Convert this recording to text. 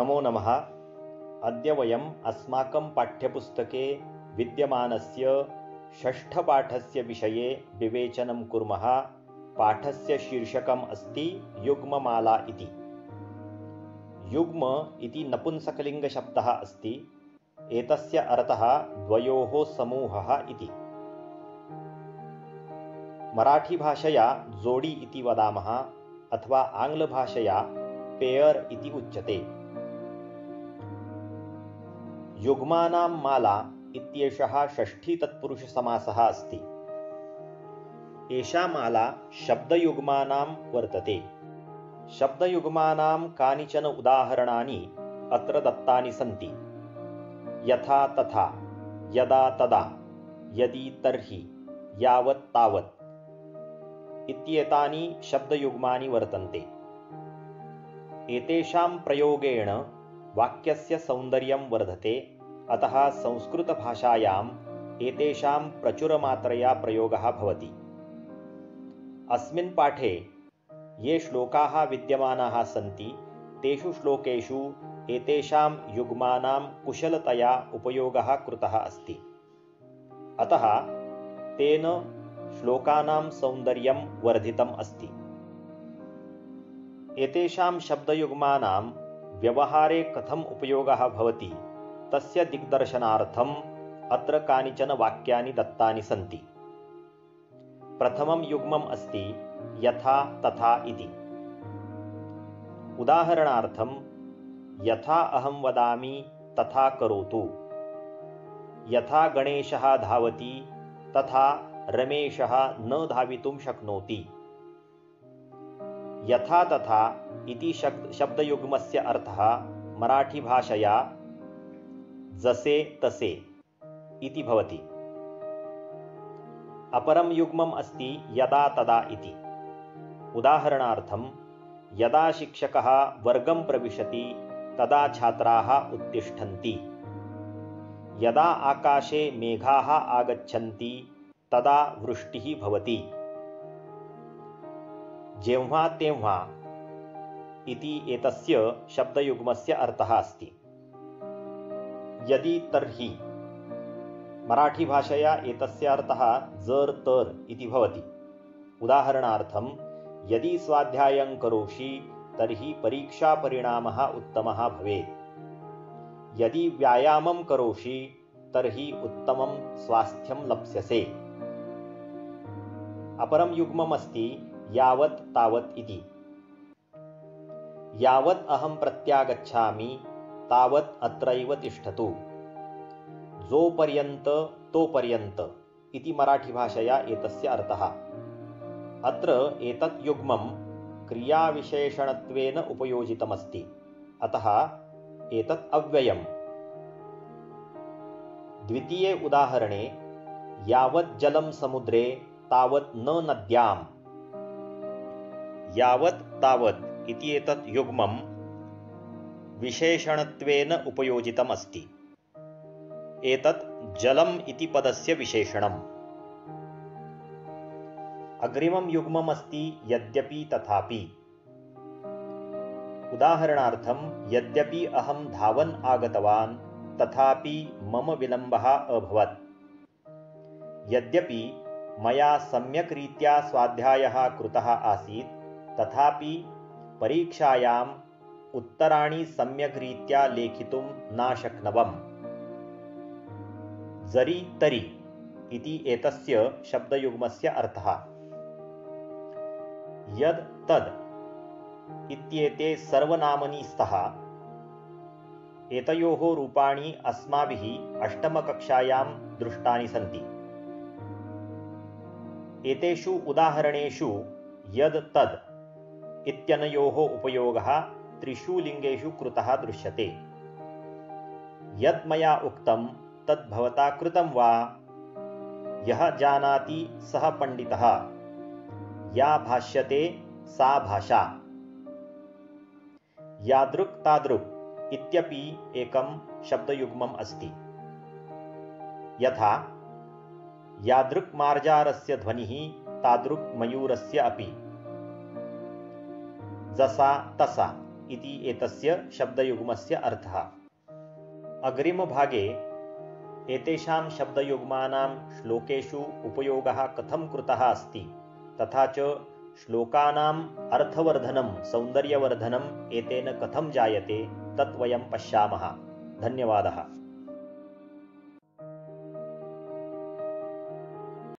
नमो नमः। अद्य वयम् अस्माकं पाठ्यपुस्तके विद्यमानस्य षष्ठपाठस्य विषये विवेचनं कुर्मः। पाठस्य शीर्षकम् अस्ति युग्ममाला इति। युग्म इति नपुंसकलिङ्गशब्दः अस्ति। एतस्य अर्थः द्वयोः समूहः इति। मराठीभाषया जोडी इति वदामः अथवा आङ्ग्लभाषया पेयर् इति उच्यते युग्मानां माला इत्येषः षष्ठीतत्पुरुषसमासः अस्ति। एषा माला शब्दयुग्मानां वर्तते। शब्दयुग्मानां कानिचन उदाहरणानि अत्र दत्तानि सन्ति। यथा तथा यदा तदा यदि तर्हि यावत् तावत् इत्येतानि शब्दयुग्मानि वर्तन्ते। एतेषां प्रयोगेण वाक्यस्य सौन्दर्यं वर्धते। अतः संस्कृतभाषायाम् एतेषां प्रचुरमात्रया प्रयोगः भवति। अस्मिन् पाठे ये श्लोकाः विद्यमानाः सन्ति, तेषु श्लोकेषु एतेषां युग्मानां कुशलतया उपयोगः कृतः अस्ति। अतः तेन श्लोकानां सौन्दर्यं वर्धितम् अस्ति। एतेषां शब्दयुग्मानां व्यवहारे कथम् उपयोगः भवति? तस्य दिग्दर्शनार्थम् अत्र कानिचन वाक्यानि दत्तानि सन्ति। प्रथमं युग्मम् अस्ति यथा तथा इति। उदाहरणार्थं, यथा अहं वदामि तथा करोतु। यथा गणेशः धावति, तथा रमेशः न धावितुं शक्नोति। यथा तथा इति शब्दयुग्मस्य अर्थः मराठीभाषया जसे तसे इति भवति। अपरं युग्मम् अस्ति यदा तदा इति। उदाहरणार्थं, यदा शिक्षकः वर्गं प्रविशति, तदा छात्राः उत्तिष्ठन्ति। यदा आकाशे मेघाः आगच्छन्ति, तदा वृष्टिः भवति। जेव्हा तेव्हा इति एतस्य शब्दयुग्मस्य अर्थः अस्ति। यदि तर्हि। मराठीभाषया एतस्य अर्थः जर तर इति भवति। उदाहरणार्थं, यदि स्वाध्यायं करोषि, तर्हि परीक्षापरिणामः उत्तमः भवेत्। यदि व्यायामं करोषि, तर्हि उत्तमं स्वास्थ्यं लप्स्यसे। अपरं युग्ममस्ति यावत् तावत् इति। यावत् अहं प्रत्यागच्छामि तावत् अत्रैव तिष्ठतु। जोपर्यन्त तोपर्यन्त इति मराठीभाषया एतस्य अर्थः। अत्र एतत् युग्मं क्रियाविशेषणत्वेन उपयोजितमस्ति। अतः एतत् अव्ययम्। द्वितीये उदाहरणे यावत् जलं समुद्रे तावत् न नद्याम्। यावत् तावत् इति एतत् युग्मं विशेषणत्वेन उपयोजितम् अस्ति एतत् जलम् इति पदस्य विशेषणम्। अग्रिमं युग्मम् अस्ति यद्यपि तथापि। उदाहरणार्थं यद्यपि अहं धावन् आगतवान् तथापि मम विलम्बः अभवत्। यद्यपि मया सम्यक् रीत्या स्वाध्यायः कृतः आसीत् तथापि परीक्षायाम् उत्तराणि सम्यक् रीत्या लेखितुं नाशक्नवम् जरि तरि इति एतस्य शब्दयुग्मस्य अर्थः। यद् तद् इत्येते सर्वनामनि स्तः। एतयोः रूपाणि अस्माभिः अष्टमकक्षायां दृष्टानि सन्ति। एतेषु उदाहरणेषु यद् तद् इत्यनयोः उपयोगः त्रिषु लिङ्गेषु कृतः दृश्यते। यत् मया उक्तं तद् भवता कृतं वा? यः जानाति, सः पण्डितः। या भाष्यते, सा भाषा। यादृक् तादृक् इत्यपि एकं शब्दयुग्मम् अस्ति। यथा, यादृक् मार्जारस्य ध्वनिः तादृक् मयूरस्य अपि। जसा, तसा। इति एतस्य शब्दयुग्मस्य अर्थः। अग्रिमभागे एतेषां शब्दयुग्मानां श्लोकेषु उपयोगः कथं कृतः अस्ति, तथा च श्लोकानाम् अर्थवर्धनं, सौन्दर्यवर्धनम् एतेन कथं जायते, तत् वयं पश्यामः। धन्यवादः।